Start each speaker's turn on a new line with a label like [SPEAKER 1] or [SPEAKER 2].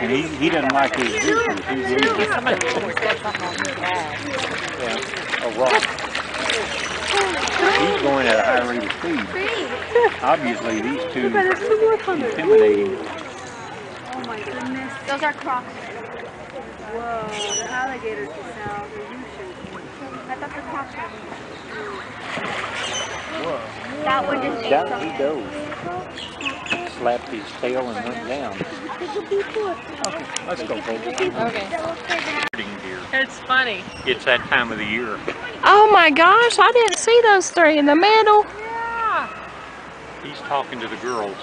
[SPEAKER 1] And he, he doesn't like his visitors. He leaves. Yeah, a rock. He's going at a high rate of speed. Obviously, these two intimidate him.
[SPEAKER 2] Oh my goodness.
[SPEAKER 3] Those are crocs.
[SPEAKER 2] Whoa, the alligators just now. U-shaped.
[SPEAKER 3] I thought the crocs were.
[SPEAKER 1] Whoa.
[SPEAKER 3] That one just ate
[SPEAKER 1] he
[SPEAKER 3] something.
[SPEAKER 1] goes flapped his tail and went down. Okay, let's go, baby.
[SPEAKER 4] Okay. It's funny.
[SPEAKER 1] It's that time of the year.
[SPEAKER 4] Oh my gosh, I didn't see those three in the middle. Yeah.
[SPEAKER 1] He's talking to the girls.